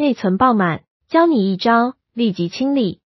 内存爆满教你一招立即清理。